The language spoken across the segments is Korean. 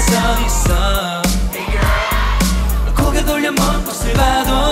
서 있어. hey 고개 돌려 먼 곳을 봐도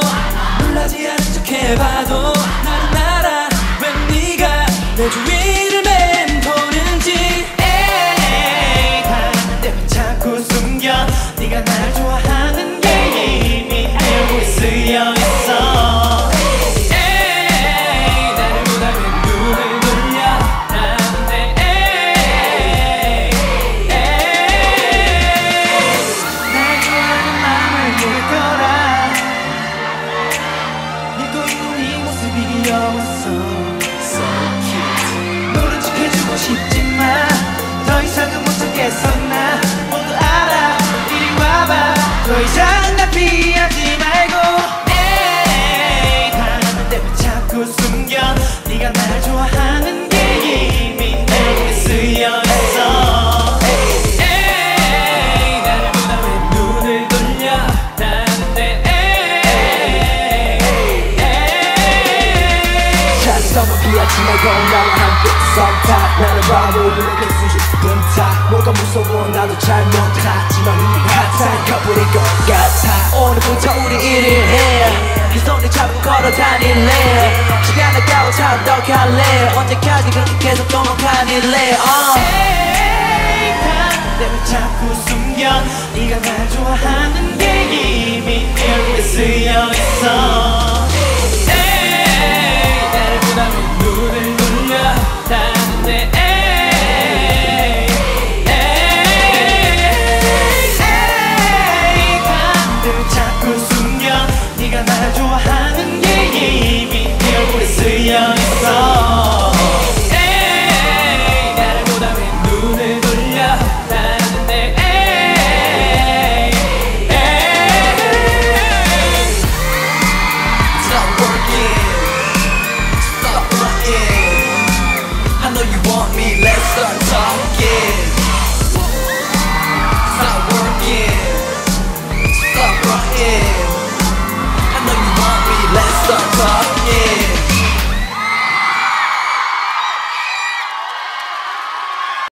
너무 피하지 말고 나와 함께 성타 나는 바로 유력의 수준 금타 뭐가 무서워 나도 잘 못하지만 이 핫한 커플일 것 같아 오늘부터 우리 일을 해그 손을 잡고 걸어 다닐래 시간 아까워 참덕 할래 언제까지 그렇게 계속 도망가닐래 uh. 내가 자꾸 숨겨 네가 날 좋아하는 게 이미 이렇게 쓰여 있어 me, let's start